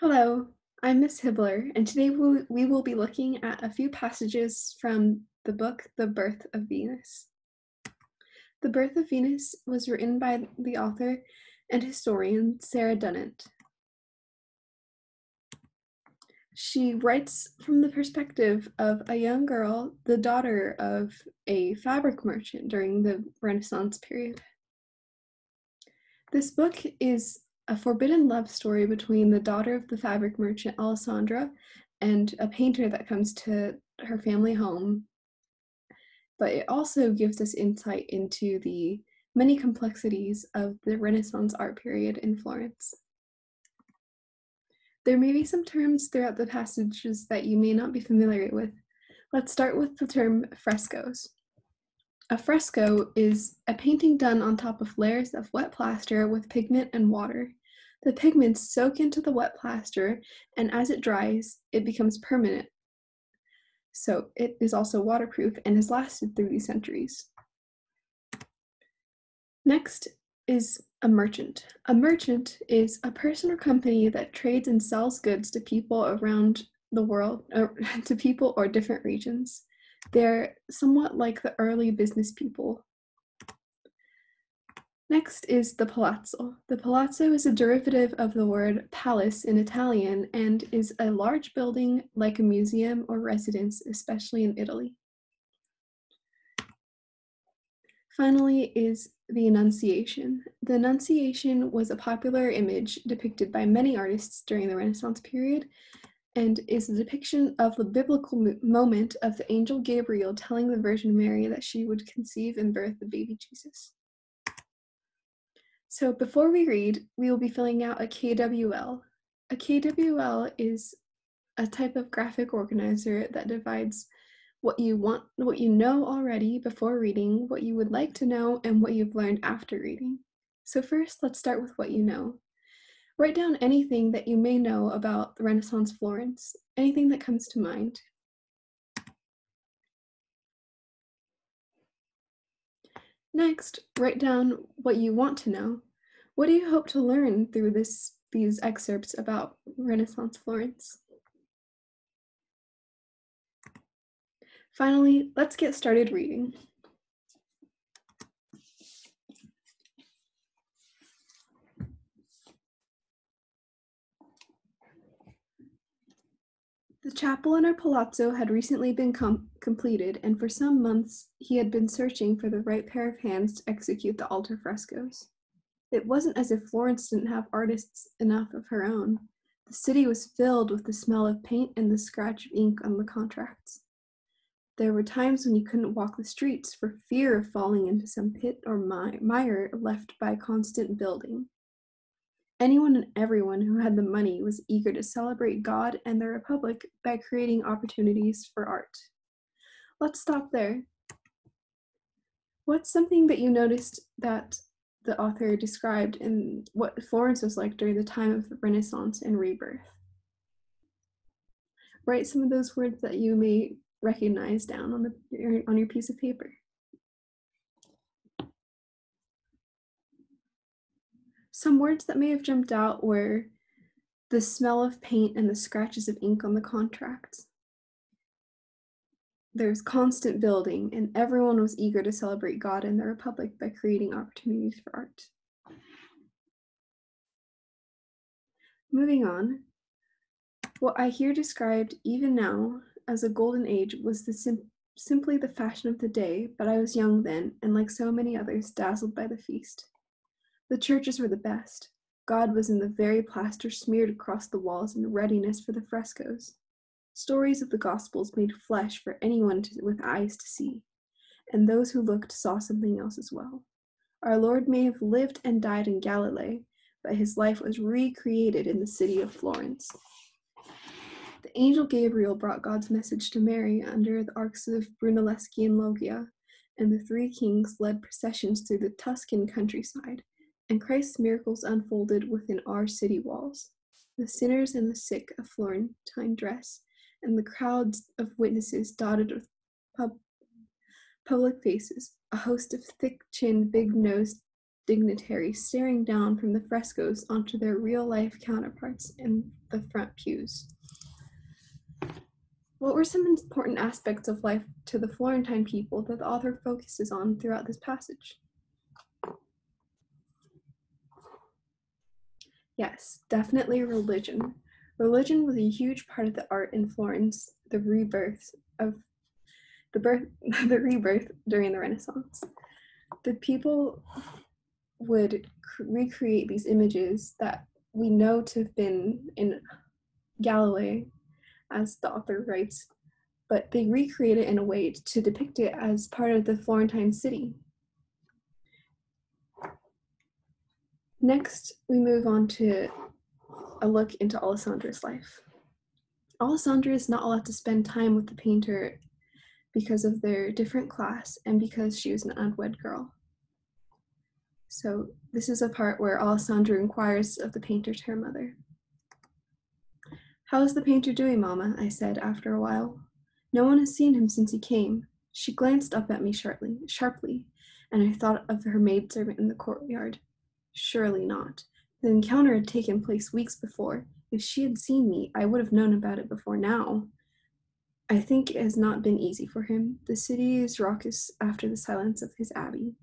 Hello, I'm Miss Hibbler, and today we will be looking at a few passages from the book The Birth of Venus. The Birth of Venus was written by the author and historian Sarah Dunant. She writes from the perspective of a young girl, the daughter of a fabric merchant during the Renaissance period. This book is a forbidden love story between the daughter of the fabric merchant Alessandra and a painter that comes to her family home. But it also gives us insight into the many complexities of the Renaissance art period in Florence. There may be some terms throughout the passages that you may not be familiar with. Let's start with the term frescoes. A fresco is a painting done on top of layers of wet plaster with pigment and water. The pigments soak into the wet plaster, and as it dries, it becomes permanent. So it is also waterproof and has lasted through the centuries. Next is a merchant. A merchant is a person or company that trades and sells goods to people around the world, or to people or different regions. They're somewhat like the early business people. Next is the palazzo. The palazzo is a derivative of the word palace in Italian and is a large building like a museum or residence, especially in Italy. Finally is the Annunciation. The Annunciation was a popular image depicted by many artists during the Renaissance period and is a depiction of the biblical moment of the angel Gabriel telling the Virgin Mary that she would conceive and birth the baby Jesus. So before we read, we will be filling out a KWL. A KWL is a type of graphic organizer that divides what you want, what you know already before reading, what you would like to know, and what you've learned after reading. So first, let's start with what you know. Write down anything that you may know about the Renaissance Florence, anything that comes to mind. Next, write down what you want to know. What do you hope to learn through this these excerpts about Renaissance Florence? Finally, let's get started reading. The chapel in our palazzo had recently been com- completed, and for some months he had been searching for the right pair of hands to execute the altar frescoes. It wasn't as if Florence didn't have artists enough of her own. The city was filled with the smell of paint and the scratch of ink on the contracts. There were times when you couldn't walk the streets for fear of falling into some pit or mire left by constant building. Anyone and everyone who had the money was eager to celebrate God and the Republic by creating opportunities for art. Let's stop there. What's something that you noticed that the author described in what Florence was like during the time of the Renaissance and rebirth? Write some of those words that you may recognize down on the on your piece of paper. Some words that may have jumped out were the smell of paint and the scratches of ink on the contracts. There was constant building, and everyone was eager to celebrate God and the Republic by creating opportunities for art. Moving on, what I hear described even now as a golden age was the sim- simply the fashion of the day, but I was young then, and like so many others, dazzled by the feast. The churches were the best. God was in the very plaster smeared across the walls in readiness for the frescoes. Stories of the Gospels made flesh for anyone to, with eyes to see, and those who looked saw something else as well. Our Lord may have lived and died in Galilee, but his life was recreated in the city of Florence. The angel Gabriel brought God's message to Mary under the arcs of Brunelleschi and Loggia, and the three kings led processions through the Tuscan countryside and Christ's miracles unfolded within our city walls. The sinners and the sick of Florentine dress, and the crowds of witnesses dotted with pub- public faces, a host of thick chinned, big nosed dignitaries staring down from the frescoes onto their real life counterparts in the front pews. What were some important aspects of life to the Florentine people that the author focuses on throughout this passage? Yes, definitely religion. Religion was a huge part of the art in Florence, the rebirth of the birth the rebirth during the Renaissance. The people would recreate these images that we know to have been in Galilee, as the author writes, but they recreate it in a way to depict it as part of the Florentine city. Next, we move on to a look into Alessandra's life. Alessandra is not allowed to spend time with the painter because of their different class and because she was an unwed girl. So this is a part where Alessandra inquires of the painter to her mother. How is the painter doing, Mamma? I said after a while. No one has seen him since he came. She glanced up at me sharply, sharply, and I thought of her maidservant in the courtyard. Surely not. The encounter had taken place weeks before. If she had seen me, I would have known about it before now. I think it has not been easy for him. The city is raucous after the silence of his abbey.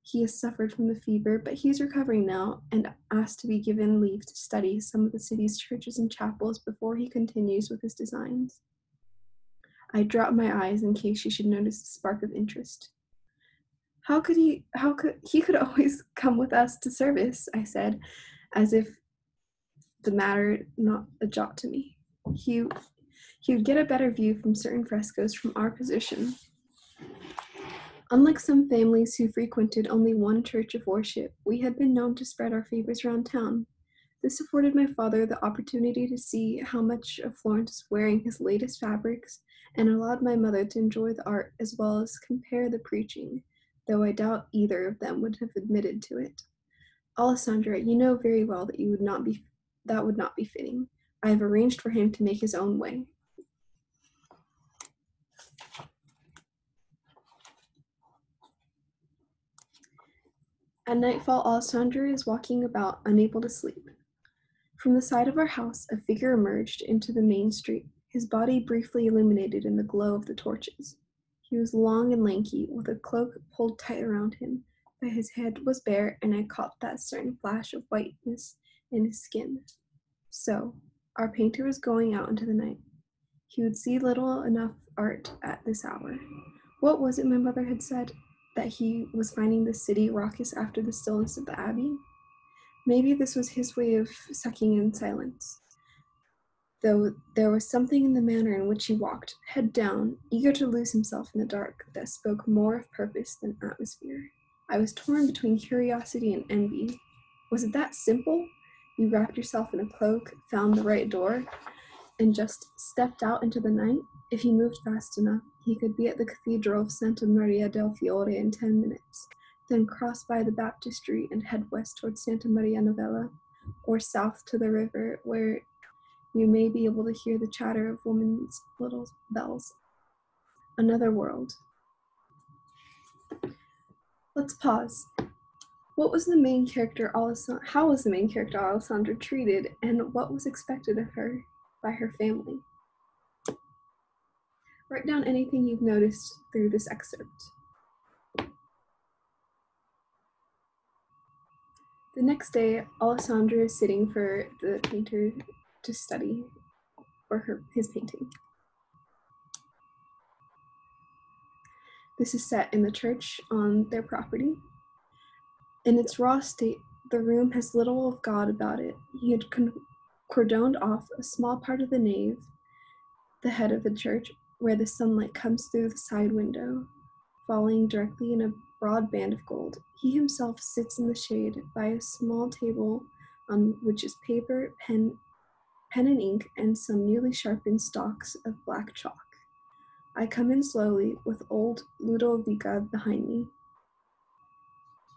He has suffered from the fever, but he is recovering now and asked to be given leave to study some of the city's churches and chapels before he continues with his designs. I dropped my eyes in case she should notice a spark of interest. How could he how could he could always come with us to service, I said, as if the matter not a jot to me. He he would get a better view from certain frescoes from our position. Unlike some families who frequented only one church of worship, we had been known to spread our favors around town. This afforded my father the opportunity to see how much of Florence was wearing his latest fabrics and allowed my mother to enjoy the art as well as compare the preaching, though I doubt either of them would have admitted to it. Alessandra, you know very well that you would not be that would not be fitting. I have arranged for him to make his own way. At nightfall, Alessandra is walking about, unable to sleep. From the side of our house, a figure emerged into the main street, his body briefly illuminated in the glow of the torches. He was long and lanky, with a cloak pulled tight around him, but his head was bare, and I caught that certain flash of whiteness in his skin. So, our painter was going out into the night. He would see little enough art at this hour. What was it my mother had said? that he was finding the city raucous after the stillness of the abbey. Maybe this was his way of sucking in silence. Though there was something in the manner in which he walked, head down, eager to lose himself in the dark, that spoke more of purpose than atmosphere. I was torn between curiosity and envy. Was it that simple? You wrapped yourself in a cloak, found the right door, and just stepped out into the night? If he moved fast enough, he could be at the Cathedral of Santa Maria del Fiore in ten minutes, then cross by the baptistry and head west towards Santa Maria Novella, or south to the river, where you may be able to hear the chatter of women's little bells. Another world. Let's pause. What was the main character how was the main character Alessandra treated, and what was expected of her by her family? Write down anything you've noticed through this excerpt. The next day, Alessandra is sitting for the painter to study for her his painting. This is set in the church on their property. In its raw state, the room has little of God about it. He had cordoned off a small part of the nave, the head of the church, where the sunlight comes through the side window, falling directly in a broad band of gold. He himself sits in the shade by a small table on which is paper, pen, pen and ink, and some newly sharpened stalks of black chalk. I come in slowly, with old Ludovica behind me.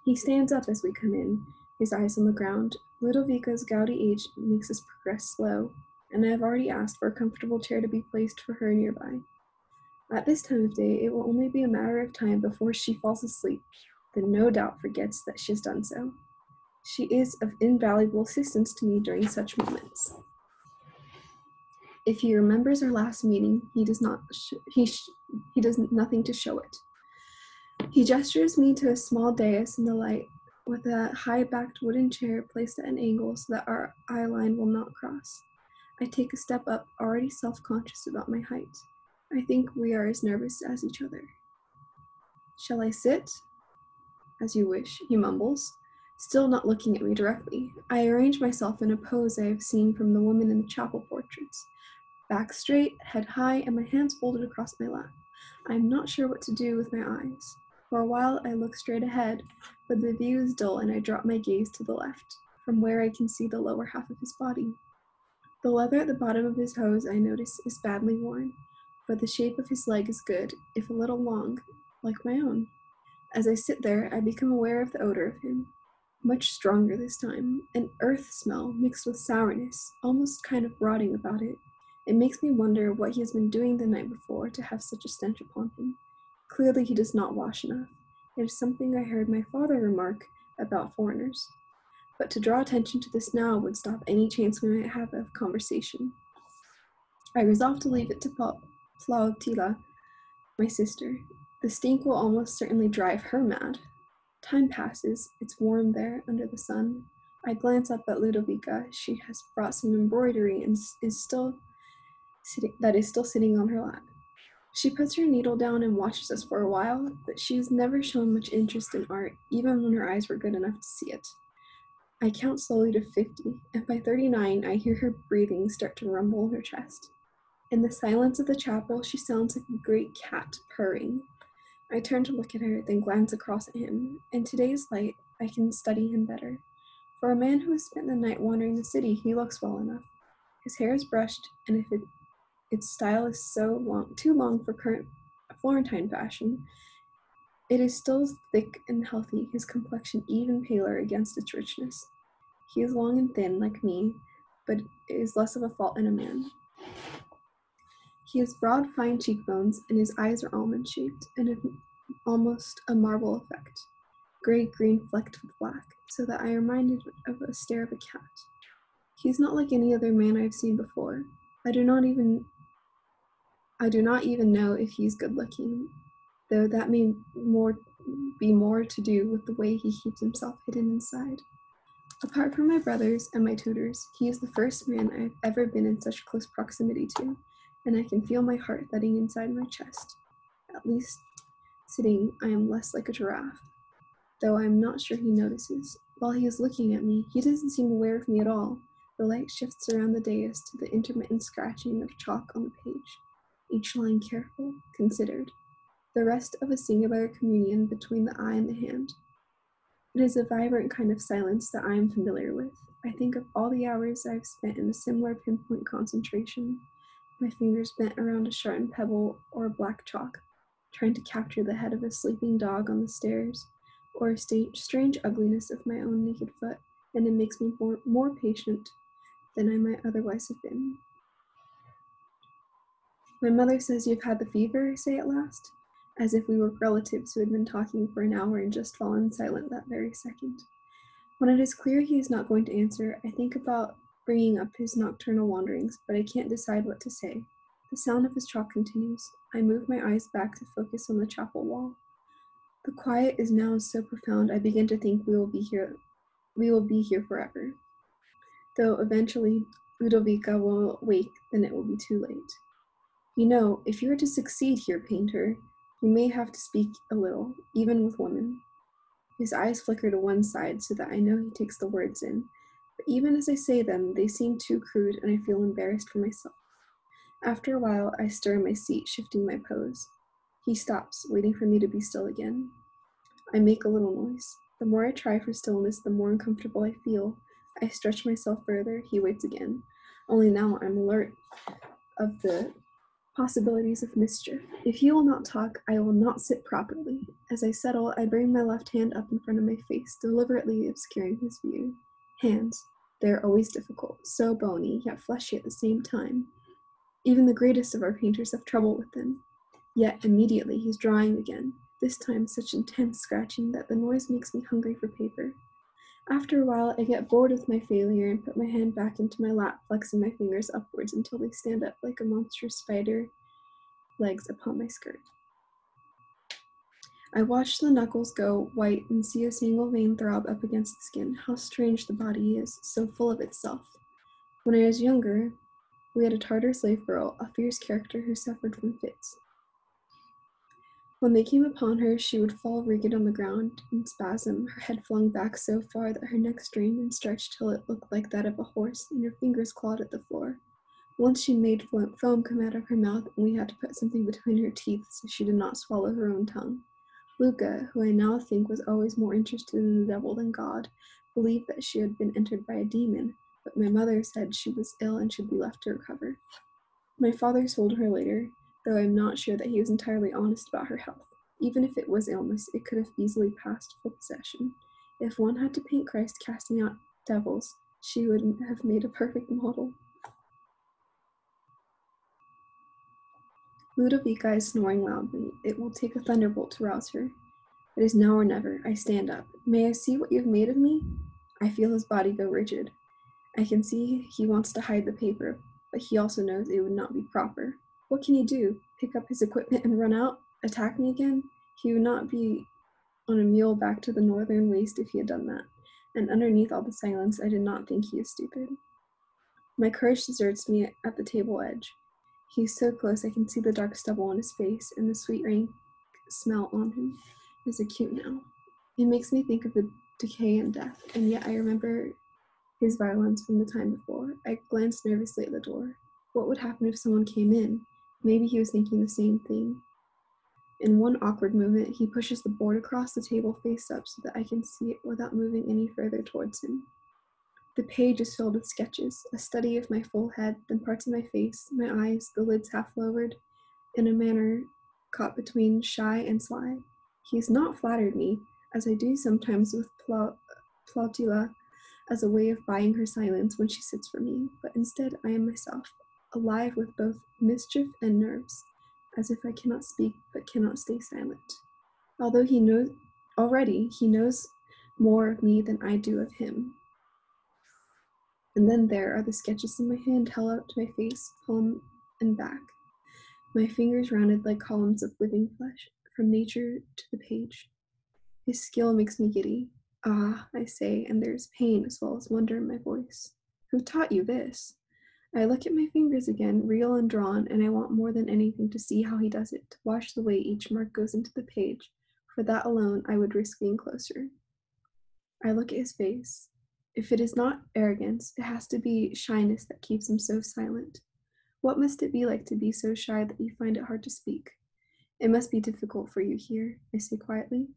He stands up as we come in, his eyes on the ground. Ludovica's gouty age makes us progress slow, and I have already asked for a comfortable chair to be placed for her nearby. At this time of day, it will only be a matter of time before she falls asleep. then no doubt forgets that she has done so. She is of invaluable assistance to me during such moments. If he remembers our last meeting, he does not he he does nothing to show it. He gestures me to a small dais in the light with a high-backed wooden chair placed at an angle so that our eye line will not cross. I take a step up, already self-conscious about my height. I think we are as nervous as each other. Shall I sit? As you wish, he mumbles, still not looking at me directly. I arrange myself in a pose I have seen from the woman in the chapel portraits back straight, head high, and my hands folded across my lap. I am not sure what to do with my eyes. For a while I look straight ahead, but the view is dull and I drop my gaze to the left, from where I can see the lower half of his body. The leather at the bottom of his hose, I notice, is badly worn, but the shape of his leg is good, if a little long, like my own. As I sit there, I become aware of the odor of him, much stronger this time, an earth smell mixed with sourness, almost kind of rotting about it. It makes me wonder what he has been doing the night before to have such a stench upon him. Clearly, he does not wash enough. It is something I heard my father remark about foreigners. But to draw attention to this now would stop any chance we might have of conversation. I resolve to leave it to Plautilla, my sister. The stink will almost certainly drive her mad. Time passes, it's warm there under the sun. I glance up at Ludovica. She has brought some embroidery and is still sitting, that is still sitting on her lap. She puts her needle down and watches us for a while, but she has never shown much interest in art, even when her eyes were good enough to see it. I count slowly to 50, and by 39, I hear her breathing start to rumble in her chest. In the silence of the chapel, she sounds like a great cat purring. I turn to look at her, then glance across at him. In today's light, I can study him better. For a man who has spent the night wandering the city, he looks well enough. His hair is brushed, and if it its style is so long, too long for current Florentine fashion. It is still thick and healthy, his complexion even paler against its richness. He is long and thin, like me, but is less of a fault in a man. He has broad, fine cheekbones, and his eyes are almond shaped and have almost a marble effect, gray green flecked with black, so that I am reminded of a stare of a cat. He is not like any other man I have seen before. I do not even I do not even know if he's good looking, though that may more be more to do with the way he keeps himself hidden inside. Apart from my brothers and my tutors, he is the first man I've ever been in such close proximity to, and I can feel my heart thudding inside my chest. At least, sitting, I am less like a giraffe, though I am not sure he notices. While he is looking at me, he doesn't seem aware of me at all. The light shifts around the dais to the intermittent scratching of chalk on the page each line careful, considered, the rest of a singular communion between the eye and the hand. It is a vibrant kind of silence that I am familiar with. I think of all the hours I've spent in a similar pinpoint concentration, my fingers bent around a sharpened pebble or black chalk, trying to capture the head of a sleeping dog on the stairs, or a st- strange ugliness of my own naked foot, and it makes me more, more patient than I might otherwise have been. My mother says you've had the fever, say at last, as if we were relatives who had been talking for an hour and just fallen silent that very second. When it is clear he is not going to answer, I think about bringing up his nocturnal wanderings, but I can't decide what to say. The sound of his chalk continues. I move my eyes back to focus on the chapel wall. The quiet is now so profound I begin to think we will be here we will be here forever. Though eventually Ludovica will wake, then it will be too late. You know, if you are to succeed here, painter, you may have to speak a little, even with women. His eyes flicker to one side so that I know he takes the words in, but even as I say them, they seem too crude and I feel embarrassed for myself. After a while, I stir in my seat, shifting my pose. He stops, waiting for me to be still again. I make a little noise. The more I try for stillness, the more uncomfortable I feel. I stretch myself further. He waits again. Only now I'm alert of the possibilities of mischief. If you will not talk, I will not sit properly. As I settle, I bring my left hand up in front of my face, deliberately obscuring his view. Hands. They are always difficult, so bony, yet fleshy at the same time. Even the greatest of our painters have trouble with them. Yet immediately he's drawing again. this time such intense scratching that the noise makes me hungry for paper. After a while, I get bored with my failure and put my hand back into my lap, flexing my fingers upwards until they stand up like a monstrous spider legs upon my skirt. I watch the knuckles go white and see a single vein throb up against the skin. How strange the body is, so full of itself. When I was younger, we had a Tartar slave girl, a fierce character who suffered from fits. When they came upon her, she would fall rigid on the ground in spasm, her head flung back so far that her neck strained and stretched till it looked like that of a horse, and her fingers clawed at the floor. Once she made foam come out of her mouth, and we had to put something between her teeth so she did not swallow her own tongue. Luca, who I now think was always more interested in the devil than God, believed that she had been entered by a demon, but my mother said she was ill and should be left to recover. My father sold her later, though I am not sure that he was entirely honest about her health. Even if it was illness, it could have easily passed for possession. If one had to paint Christ casting out devils, she would have made a perfect model. Ludovica is snoring loudly. It will take a thunderbolt to rouse her. It is now or never. I stand up. May I see what you have made of me? I feel his body go rigid. I can see he wants to hide the paper, but he also knows it would not be proper. What can he do? Pick up his equipment and run out? Attack me again? He would not be on a mule back to the northern waste if he had done that. And underneath all the silence, I did not think he was stupid. My courage deserts me at the table edge. He's so close I can see the dark stubble on his face, and the sweet rank smell on him is acute now. It makes me think of the decay and death, and yet I remember his violence from the time before. I glanced nervously at the door. What would happen if someone came in? Maybe he was thinking the same thing. In one awkward movement, he pushes the board across the table face up so that I can see it without moving any further towards him. The page is filled with sketches, a study of my full head, then parts of my face, my eyes, the lids half lowered, in a manner caught between shy and sly. He has not flattered me, as I do sometimes with Plautilla, as a way of buying her silence when she sits for me, but instead I am myself, alive with both mischief and nerves, as if I cannot speak but cannot stay silent. Although he knows already, he knows more of me than I do of him, and then there are the sketches in my hand held out to my face, palm, and back. My fingers rounded like columns of living flesh, from nature to the page. His skill makes me giddy. Ah, I say, and there's pain as well as wonder in my voice. Who taught you this? I look at my fingers again, real and drawn, and I want more than anything to see how he does it, to watch the way each mark goes into the page. For that alone, I would risk being closer. I look at his face. If it is not arrogance, it has to be shyness that keeps him so silent. What must it be like to be so shy that you find it hard to speak? It must be difficult for you here, I say quietly.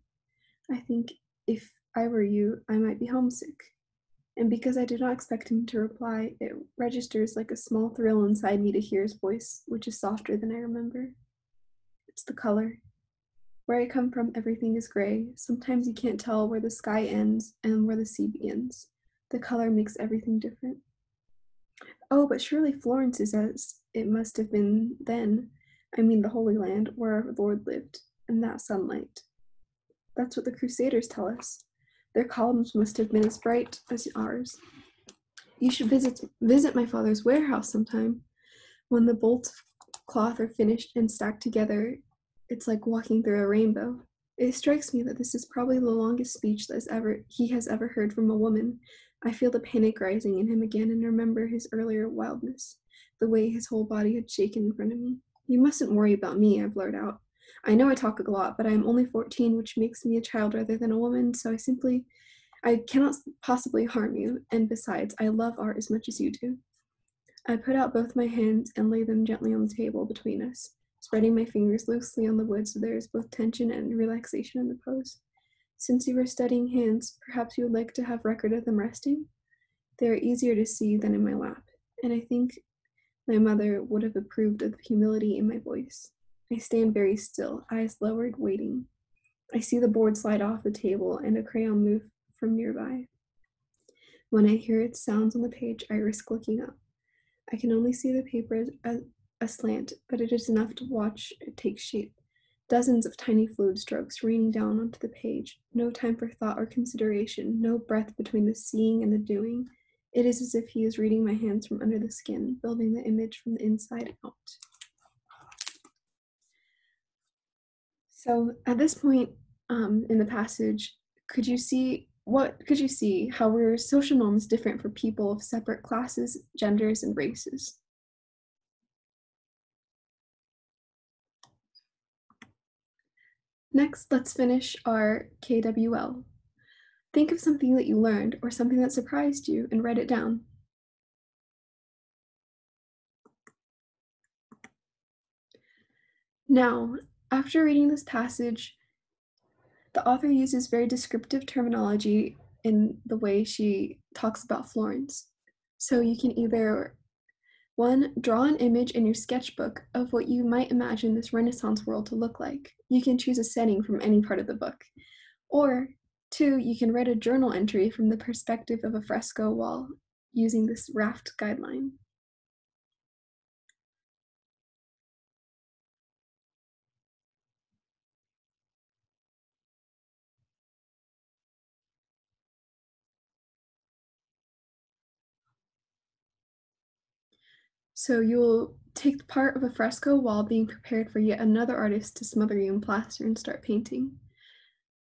I think if I were you, I might be homesick. And because I did not expect him to reply, it registers like a small thrill inside me to hear his voice, which is softer than I remember. It's the color. Where I come from, everything is gray. Sometimes you can't tell where the sky ends and where the sea begins. The color makes everything different. Oh, but surely Florence is as it must have been then. I mean, the Holy Land, where our Lord lived, and that sunlight. That's what the Crusaders tell us. Their columns must have been as bright as ours. You should visit visit my father's warehouse sometime. When the bolts of cloth are finished and stacked together, it's like walking through a rainbow. It strikes me that this is probably the longest speech that ever he has ever heard from a woman, I feel the panic rising in him again and remember his earlier wildness, the way his whole body had shaken in front of me. You mustn't worry about me, I blurt out. I know I talk a lot, but I am only 14, which makes me a child rather than a woman, so I simply, I cannot possibly harm you, and besides, I love art as much as you do. I put out both my hands and lay them gently on the table between us, spreading my fingers loosely on the wood so there is both tension and relaxation in the pose. Since you were studying hands, perhaps you would like to have record of them resting? They are easier to see than in my lap, and I think my mother would have approved of the humility in my voice. I stand very still, eyes lowered, waiting. I see the board slide off the table and a crayon move from nearby. When I hear its sounds on the page, I risk looking up. I can only see the paper as aslant, but it is enough to watch it take shape. Dozens of tiny fluid strokes raining down onto the page. No time for thought or consideration, no breath between the seeing and the doing. It is as if he is reading my hands from under the skin, building the image from the inside out. So at this point um, in the passage, could you see what could you see how were social norms different for people of separate classes, genders, and races? Next, let's finish our KWL. Think of something that you learned or something that surprised you and write it down. Now, after reading this passage, the author uses very descriptive terminology in the way she talks about Florence. So you can either one, draw an image in your sketchbook of what you might imagine this Renaissance world to look like. You can choose a setting from any part of the book. Or two, you can write a journal entry from the perspective of a fresco wall using this raft guideline. So you'll take the part of a fresco while being prepared for yet another artist to smother you in plaster and start painting.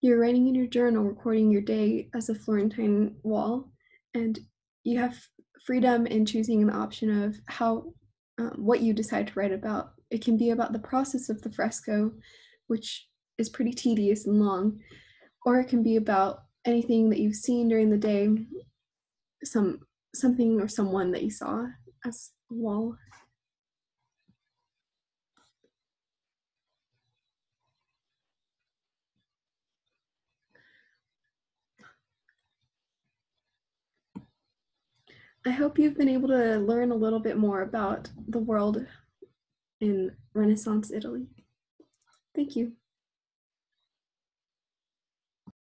You're writing in your journal, recording your day as a Florentine wall, and you have freedom in choosing the option of how um, what you decide to write about. It can be about the process of the fresco, which is pretty tedious and long, or it can be about anything that you've seen during the day, some something or someone that you saw as wall. I hope you've been able to learn a little bit more about the world in Renaissance Italy. Thank you.